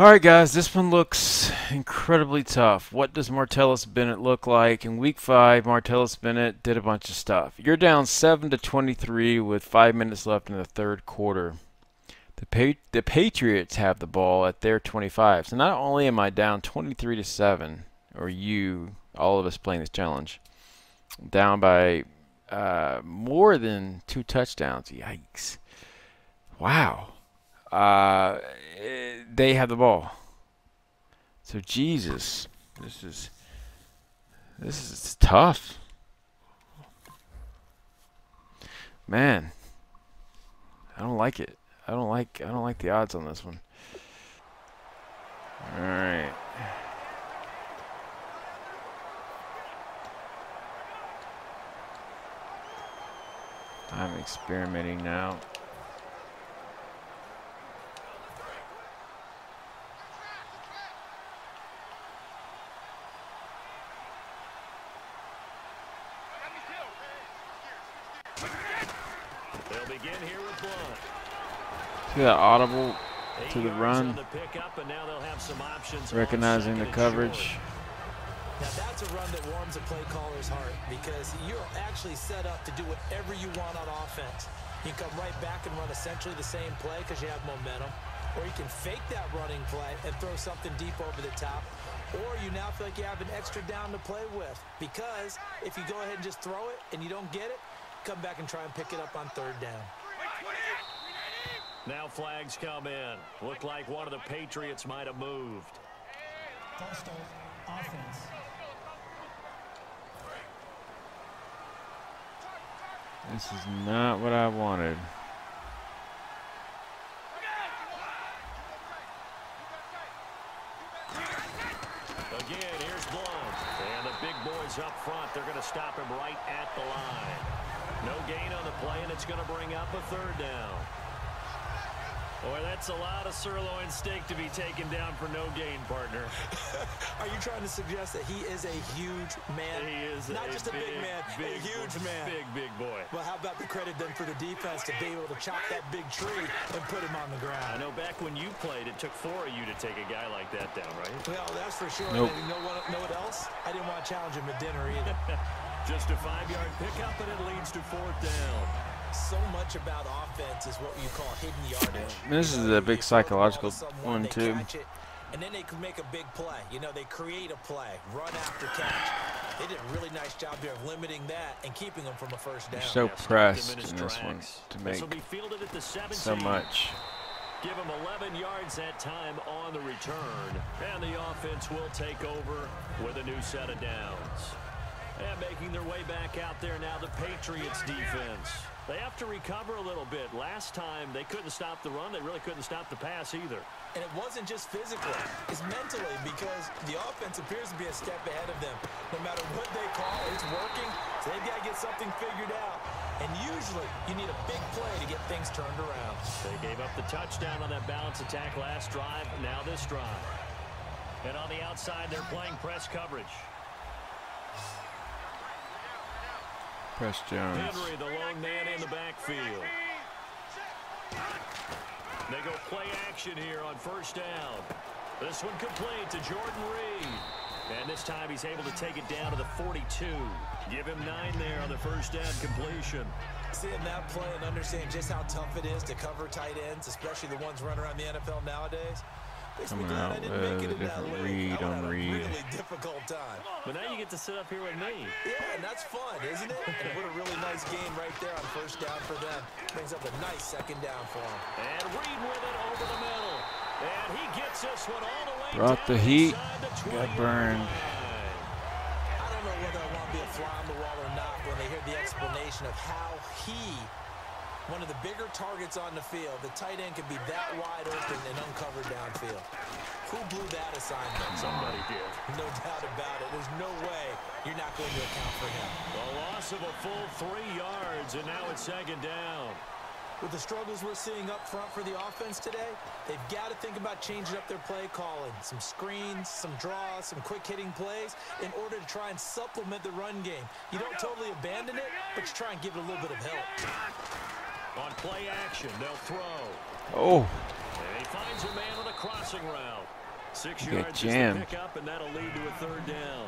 Alright guys, this one looks incredibly tough. What does Martellus Bennett look like? In week 5, Martellus Bennett did a bunch of stuff. You're down 7 to 23 with 5 minutes left in the third quarter. The, pa the Patriots have the ball at their 25. So not only am I down 23 to 7, or you, all of us playing this challenge, down by uh, more than two touchdowns. Yikes. Wow. Uh, they have the ball. So Jesus, this is this is tough. Man, I don't like it. I don't like I don't like the odds on this one. All right. I'm experimenting now. See that audible to the run. Recognizing the coverage. Now that's a run that warms a play caller's heart because you're actually set up to do whatever you want on offense. You can come right back and run essentially the same play because you have momentum. Or you can fake that running play and throw something deep over the top. Or you now feel like you have an extra down to play with. Because if you go ahead and just throw it and you don't get it, come back and try and pick it up on third down. Now flags come in. Looked like one of the Patriots might have moved. Coastal offense. This is not what I wanted. Again, here's Blount. And the big boys up front, they're going to stop him right at the line. No gain on the play, and it's going to bring up a third down. Boy, that's a lot of sirloin steak to be taken down for no gain, partner. Are you trying to suggest that he is a huge man? He is Not a just a big, big, man, big a huge boy, man. Big, big boy. Well, how about the credit then for the defense to be able to chop that big tree and put him on the ground? I know back when you played, it took four of you to take a guy like that down, right? Well, that's for sure. Nope. And you know what, know what else? I didn't want to challenge him at dinner either. Just a five-yard pickup, and it leads to fourth down. So much about offense is what you call hidden yardage. This is a big you throw the ball to psychological one, too. And then they can make a big play. You know, they create a play, run after catch. They did a really nice job there of limiting that and keeping them from a first down. You're so Yeah, pressed in this one tracks. to This will make be at the so much. Give him 11 yards that time on the return. And the offense will take over with a new set of downs. And making their way back out there now, the Patriots defense. They have to recover a little bit. Last time, they couldn't stop the run. They really couldn't stop the pass either. And it wasn't just physically. It's mentally because the offense appears to be a step ahead of them. No matter what they call, it's working. So they've got to get something figured out. And usually, you need a big play to get things turned around. They gave up the touchdown on that balance attack last drive. Now this drive. And on the outside, they're playing press coverage. Press Jones. Henry, the lone man in the backfield. They go play action here on first down. This one complete to Jordan Reed. And this time he's able to take it down to the 42. Give him nine there on the first down completion. Seeing that play and understanding just how tough it is to cover tight ends, especially the ones running around the NFL nowadays, makes me Coming out with a different read on read. really difficult time. But now you get to sit up here with me. Yeah, and that's fun, isn't it? and what a really nice game right there on first down for them. Brings up a nice second down for them. And Reed with it over the middle. And he gets this one all the way Brought the heat. the Got burned. I don't know whether I want to be a fly on the wall or not when they hear the explanation of how he, one of the bigger targets on the field, the tight end can be that wide open and uncovered downfield. Who blew that assignment? Somebody did. No doubt about it. There's no way you're not going to account for him. The loss of a full three yards, and now it's second down. With the struggles we're seeing up front for the offense today, they've got to think about changing up their play calling. Some screens, some draws, some quick-hitting plays in order to try and supplement the run game. You don't totally abandon it, but you try and give it a little bit of help. On play action, they'll throw. Oh, And he finds a man on a crossing route. Six You get yards is the jammed. pickup, and that'll lead to a third down.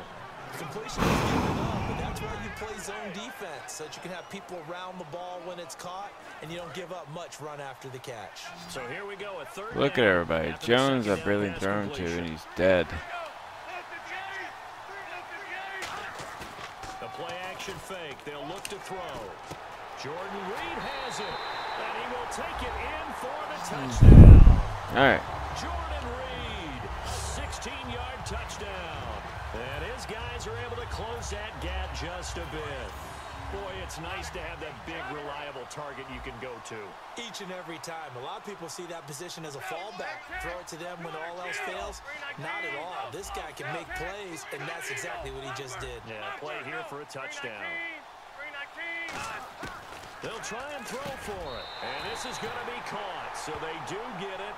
Completion is given up, but that's why you play zone defense, so that you can have people around the ball when it's caught, and you don't give up much run after the catch. So here we go, a third Look at everybody. Jones, I've pass thrown to, and he's dead. The play action fake. They'll look to throw. Jordan Reed has it. And he will take it in for the hmm. touchdown. All right. Jordan Reed, a 16-yard touchdown. And his guys are able to close that gap just a bit. Boy, it's nice to have that big, reliable target you can go to. Each and every time. A lot of people see that position as a fallback. Throw it to them when all else fails. Not at all. This guy can make plays, and that's exactly what he just did. Yeah, play here for a touchdown. They'll try and throw for it. And this is going to be caught. So they do get it.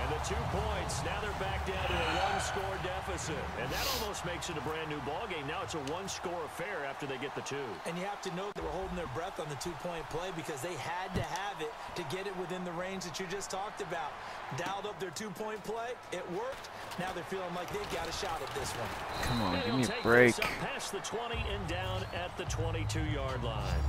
And the two points, now they're back down to a one-score deficit. And that almost makes it a brand-new ball game. Now it's a one-score affair after they get the two. And you have to know they were holding their breath on the two-point play because they had to have it to get it within the range that you just talked about. Dialed up their two-point play. It worked. Now they're feeling like they've got a shot at this one. Come on, give me a break. this past the 20 and down at the 22-yard line.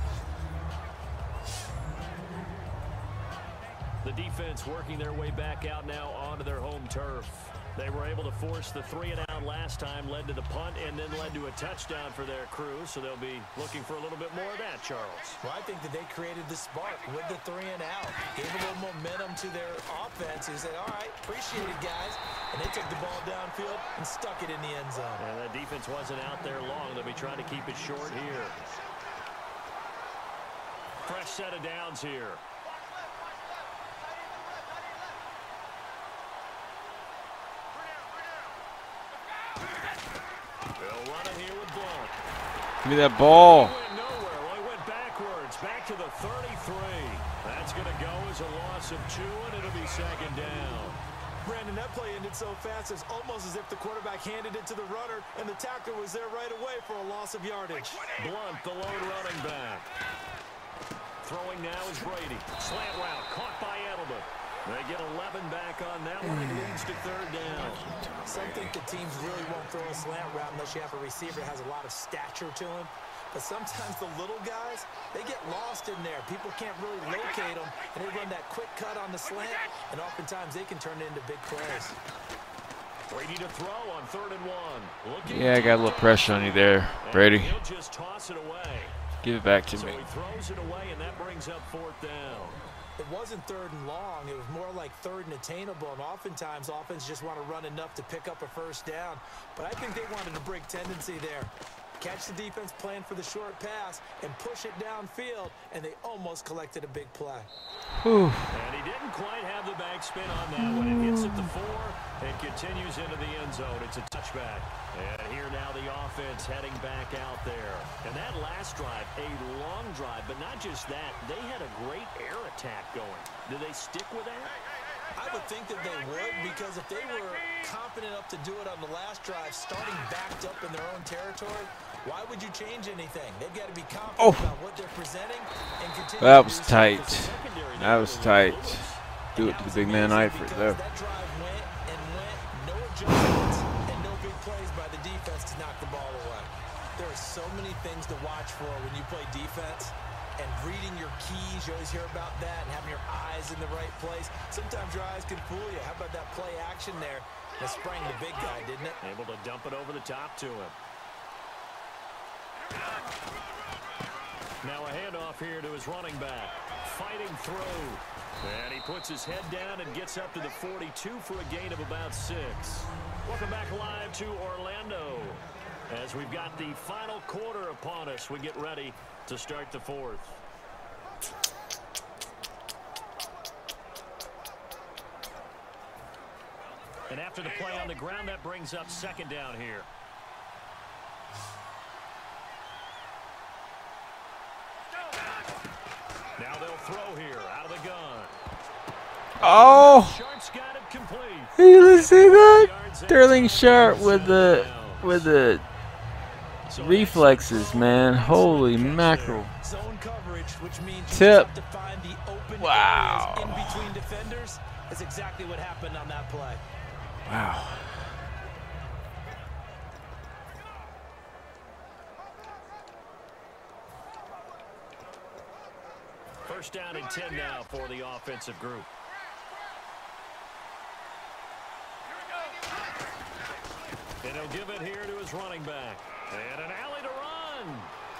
Defense working their way back out now onto their home turf. They were able to force the three and out last time, led to the punt, and then led to a touchdown for their crew. So they'll be looking for a little bit more of that, Charles. Well, I think that they created the spark with the three and out. Gave a little momentum to their offense. Who said, all right, appreciate it, guys. And they took the ball downfield and stuck it in the end zone. And that defense wasn't out there long. They'll be trying to keep it short here. Fresh set of downs here. They'll run it here with Blount. Give me that ball. Went nowhere. Well, he went backwards, back to the 33. That's going to go as a loss of two, and it'll be second down. Brandon, that play ended so fast, it's almost as if the quarterback handed it to the runner, and the tackler was there right away for a loss of yardage. Blount, the lone running back. Throwing now is Brady. Slant route, caught by Edelman. They get 11 back on that one. It leads to third down. Some think the teams really won't throw a slant route unless you have a receiver that has a lot of stature to him. But sometimes the little guys, they get lost in there. People can't really locate them, and they run that quick cut on the slant, and oftentimes they can turn it into big plays. Brady to throw on third and one. Looking Yeah, I got a little pressure on you there, Brady. He'll just toss it away. Give it back to me. So me. It wasn't third and long. It was more like third and attainable. And oftentimes, offense just want to run enough to pick up a first down. But I think they wanted to break tendency there. Catch the defense plan for the short pass and push it downfield, and they almost collected a big play. Whew. And he didn't quite have the backspin on that one. It hits at the four and continues into the end zone. It's a touchback. And here now the offense heading back out there. And that last drive, a long drive, but not just that. They had a great air attack going. Did they stick with that? I would think that they would because if they were confident enough to do it on the last drive, starting backed up in their own territory, why would you change anything? They've got to be confident Oh. about what they're presenting and continue That was tight. That was tight. Do it to the big man Eifert, though. That drive went and went, no adjustments, and no big plays by the defense to knock the ball away. There are so many things to watch for when you play defense. And reading your keys, you always hear about that, and having your eyes in the right place. Sometimes your eyes can fool you. How about that play action there? That sprang the big guy, didn't it? Able to dump it over the top to him. Now a handoff here to his running back. Fighting through. And he puts his head down and gets up to the 42 for a gain of about six. Welcome back live to Orlando. As we've got the final quarter upon us, we get ready to start the fourth. And after the play on the ground, that brings up second down here. Now they'll throw here out of the gun. Oh, Sharpe's got it complete. you see that? Sterling Sharpe with the with the reflexes, man. Holy mackerel. Tip. to find the open Wow. in between defenders. That's exactly what happened on that play. Wow. First down and 10 now for the offensive group. And he'll give it here to his running back. And an alley to run.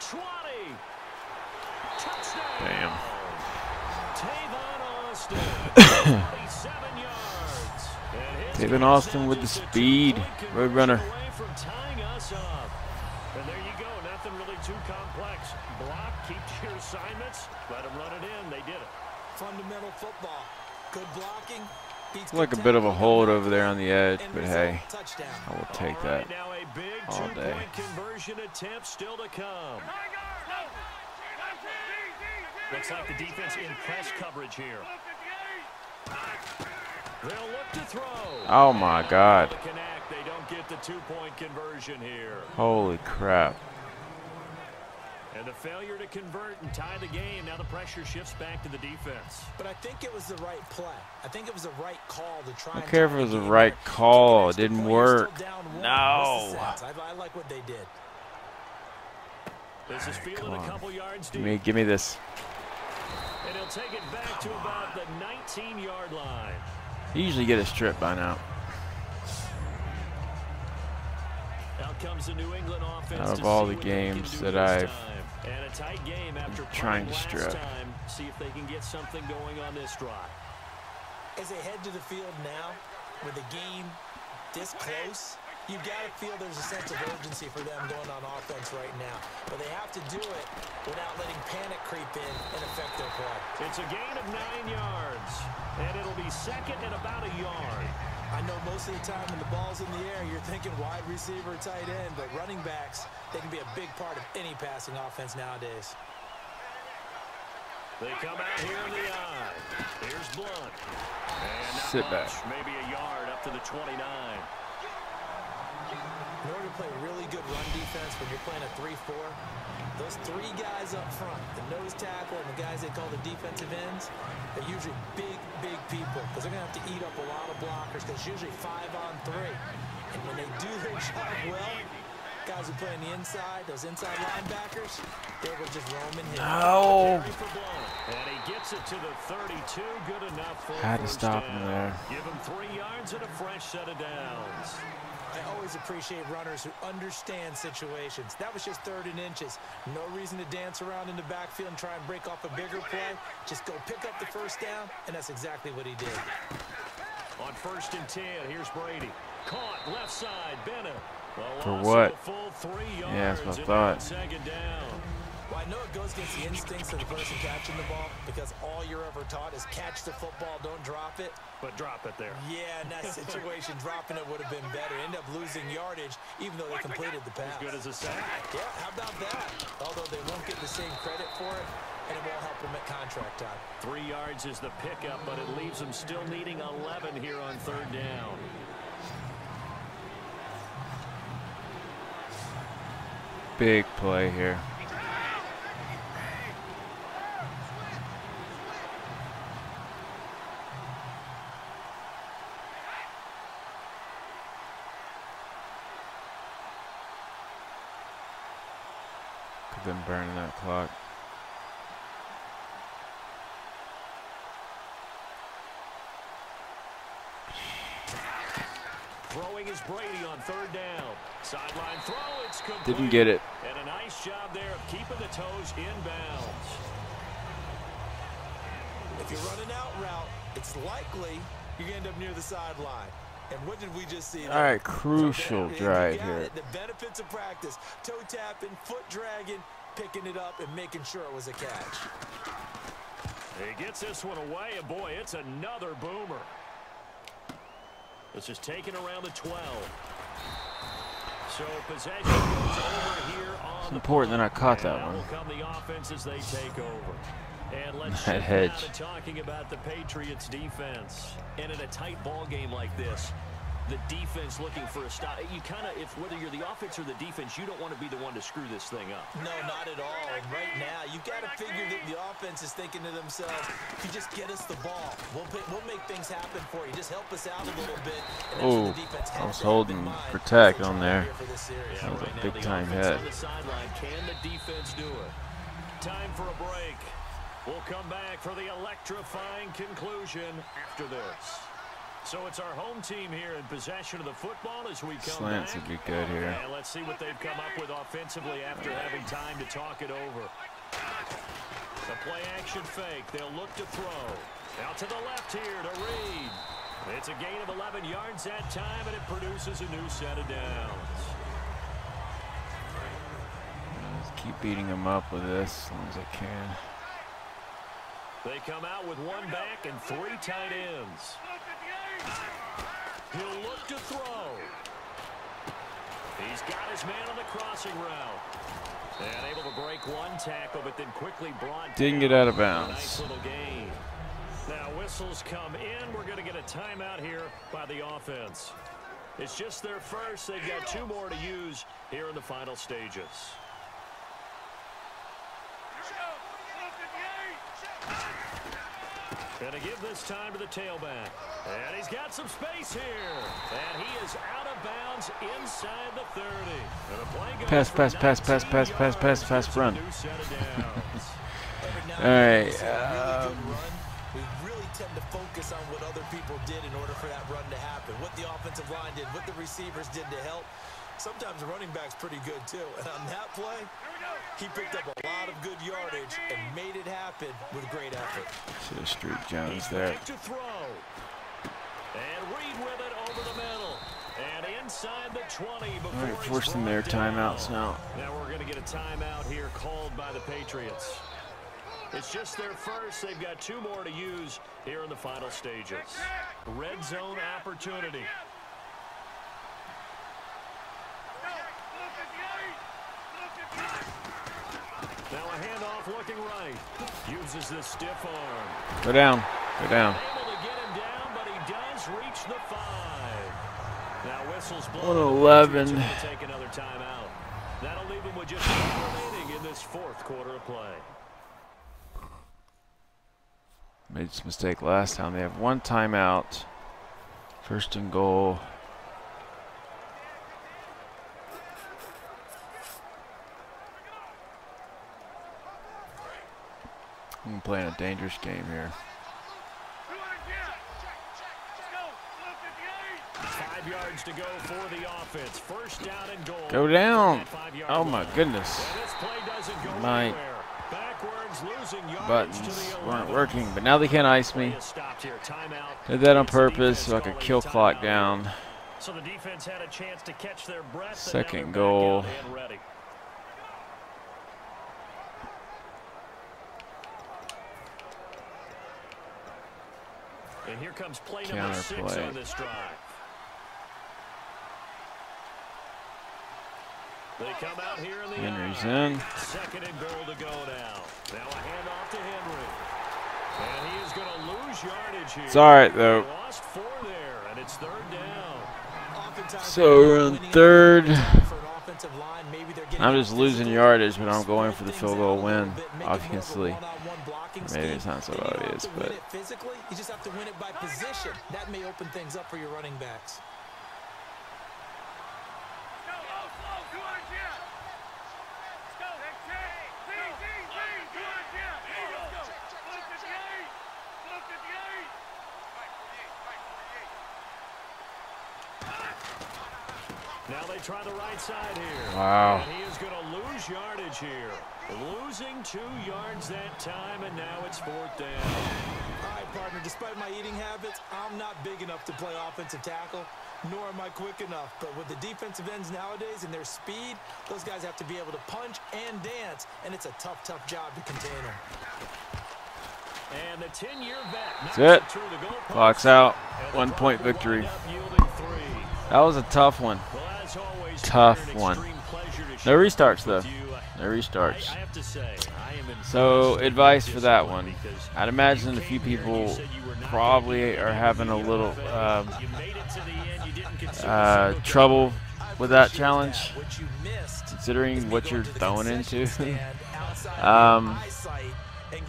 20. Touchdown. Damn. Tavon Austin. 27 yards. And Tavon Austin with the speed. two-point Roadrunner. conversion away from tying us up. And there you go. Nothing really too complex. Block, keep to your assignments. Let them run it in. They did it. Fundamental football. Good blocking. Beats Like a bit of a hold over there on the edge, but hey. I will take that. right, now a big all day. conversion attempt still to come. Looks like the defense in press coverage here. They'll look to throw. Oh my God. Holy connect, they don't get the two-point conversion here. Holy crap. And the failure to convert and tie the game. Now the pressure shifts back to the defense. But I think it was the right play. I think it was the right call to try. I don't care if it was the the right there. call. It didn't extra point, you're work. still down one. No. What's the sense? I, I like what they did. This is fielded come a on. couple yards Give me, give me this. And he'll take it back to about the 19-yard line. You usually get a strip by now. Out comes the New England offense Out of all the what they can games that I've time. and a tight game after trying to last strip. time. See if they can get something going on this drive. As they head to the field now, with the game this close, you've got to feel there's a sense of urgency for them going on offense right now. But they have to do it without letting panic creep in and affect their play. It's a gain of nine yards, and it'll be second and about a yard. I know most of the time when the ball's in the air, you're thinking wide receiver, tight end, but running backs, they can be a big part of any passing offense nowadays. They come out here in the I. Here's Blount. And not Sit back. Maybe a yard up to the 29. In order to play really good run defense when you're playing a 3-4, those three guys up front, the nose tackle and the guys they call the defensive ends, they're usually big, big people because they're going to have to eat up a lot of blockers because it's usually five on three. And when they do their job well, guys who play on the inside, those inside linebackers, they will just roam and hit. No. Carry for Blount. And he gets it to the 32. Good enough for Had to stop him there. Give him three yards and a fresh set of downs. I always appreciate runners who understand situations. That was just third and inches. No reason to dance around in the backfield and try and break off a bigger play. Just go pick up the first down, and that's exactly what he did. On first and 10, here's Brady. Caught left side, Bennett. For what? full three yards Yeah, that's what I and thought. Second down. Well, I know it goes against the instincts of the person catching the ball because all you're ever taught is catch the football, don't drop it. But drop it there. Yeah, in that situation, dropping it would have been better. End up losing yardage, even though they completed the pass. As good as a sack. Yeah, how about that? Although they won't get the same credit for it, and it won't help them at contract time. Three yards is the pickup, but it leaves them still needing 11 here on third down. Big play here. Burning that clock. Throwing is Brady on third down. Sideline throw, it's complete. Didn't get it. And a nice job there of keeping the toes inbounds. If you run an out route, it's likely you're going to end up near the sideline. And what did we just see? All right, crucial So drive here. it, The benefits of practice. Toe tapping, foot dragging, picking it up, and making sure it was a catch. He gets this one away, and boy, it's another boomer. This is taken around the 12. So possession goes over here on It's the important that I caught that one. come the offense as they take over. And let's That shift now hedge. talking about the Patriots defense. And in a tight ball game like this, the defense looking for a stop. You kind of, if whether you're the offense or the defense, you don't want to be the one to screw this thing up. No, not at all. And right now, you've got to figure that the offense is thinking to themselves, if you just get us the ball, we'll, pay, we'll make things happen for you. Just help us out a little bit. And that's what Ooh, I was to have in holding mind protect on there. here for this series. That was a right now, big-time hit. on the sideline. Can the defense do it? Time for a break. We'll come back for the electrifying conclusion after this. So it's our home team here in possession of the football as we come Slants back. would be good here. And let's see what they've come up with offensively after having time to talk it over. The play action fake. They'll look to throw. Out to the left here to Reed. It's a gain of 11 yards that time, and it produces a new set of downs. Just keep beating them up with this as long as I can. They come out with one back and three tight ends. He'll look to throw. He's got his man on the crossing route. And able to break one tackle, but then quickly brought Didn't get out of bounds. Nice little gain. Now whistles come in. We're going to get a timeout here by the offense. It's just their first. They've got two more to use here in the final stages. Gonna give this time to the tailback. And he's got some space here. And he is out of bounds inside the 30. And the play goes Pass, for pass, pass, pass, 19 pass, pass, pass, yards. pass, run. new set of downs. Every now All and then right, we see a really good um. We really tend to focus on what other people did in order for that run to happen. What the offensive line did, what the receivers did to help. Sometimes the running back's pretty good too. And on that play, he picked up a lot of good yardage and made it happen with great effort. Should have Street Jones He's there. to throw. And Reed with it over the middle. And inside the 20 before All right, he's forcing their down. timeouts now. Now we're going to get a timeout here called by the Patriots. It's just their first. They've got two more to use here in the final stages. Red zone opportunity. Now a handoff looking right. Uses the stiff arm. Go down. Go down. Able to get him down, but he does reach the five. Now whistles blown. 111. The Patriots are gonna Take another timeout. That'll leave him with just one remaining in this fourth quarter of play. Made this mistake last time. They have one timeout. First and goal. Playing a dangerous game here. Five yards to go for the offense. First down and goal. Go down. Oh my goodness. And this play doesn't go My anywhere. Backwards, losing yardage Buttons weren't working, but now they can't ice me. is stopped here. Timeout. Did that on purpose so I could kill clock down. So the defense had a chance to catch their breath. Second goal. And here comes play number six on this drive. They come out here in the Henry's eye. in. Second and goal to go now. Now a handoff to Henry. And he is going to lose yardage here. It's all right, though. Lost four there, and it's third down. Oftentimes So we're on third. halftime for an offensive line, maybe they're getting I'm just losing yardage, but I'm going for the field goal win, bit, make it more of a obviously. Maybe it's not so And you don't obvious, have to win but- physically, you just have to win it by position. That may open things up for your running backs. Now they try the right side here. Wow. And he is going to lose yardage here. Losing two yards that time, and now it's fourth down. All right, partner, despite my eating habits, I'm not big enough to play offensive tackle, nor am I quick enough. But with the defensive ends nowadays and their speed, those guys have to be able to punch and dance, and it's a tough, tough job to contain them. And the 10-year vet That's it. it through the goalpost. Clock's out. One-point victory. wind up yielding three. That was a tough one. Well, as always, Tough one. to No restarts, though. No restarts. So advice for that one. I'd imagine a few people probably are having a little uh, uh, trouble with that challenge, considering what you're throwing into. um,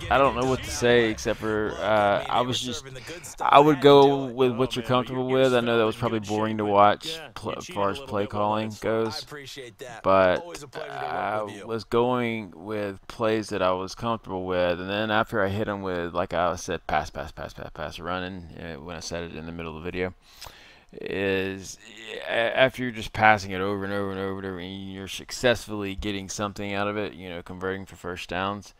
I don't know what to say except for uh, I was just I would go with what you're comfortable with. I know that was probably boring to watch as far as play calling goes, but I was going with plays that I was comfortable with, and then after I hit them with like I said, pass, pass, pass, pass, pass, running uh, when I said it in the middle of the video is after you're just passing it over and over and over and over and you're successfully getting something out of it, you know, converting for first downs,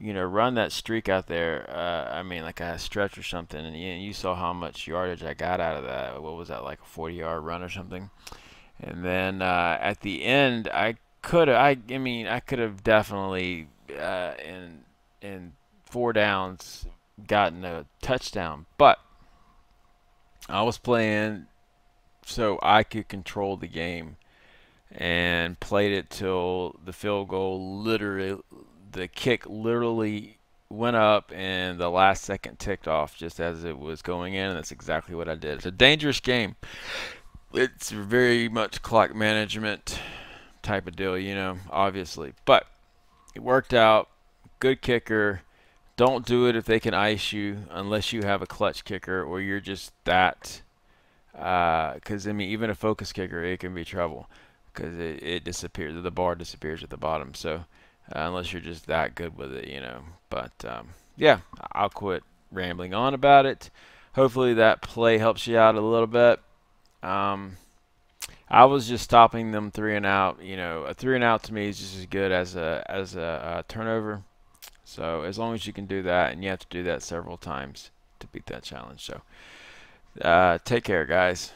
you know, run that streak out there. Uh, I mean, like a stretch or something, and you, you saw how much yardage I got out of that. What was that, like a 40-yard run or something? And then uh, at the end, I could have. I, I mean, I could have definitely uh, in in four downs gotten a touchdown, but I was playing so I could control the game and played it till the field goal literally the kick literally went up and the last second ticked off just as it was going in and that's exactly what I did. It's a dangerous game. It's very much clock management type of deal, you know, obviously. But it worked out. Good kicker. Don't do it if they can ice you unless you have a clutch kicker or you're just that because uh, I mean even a focus kicker it can be trouble because it, it disappears the bar disappears at the bottom so uh, unless you're just that good with it, you know. But um, yeah, I'll quit rambling on about it. Hopefully that play helps you out a little bit. Um, I was just stopping them three and out. You know, a three and out to me is just as good as a as a, a turnover. So as long as you can do that, and you have to do that several times to beat that challenge. So uh, take care, guys.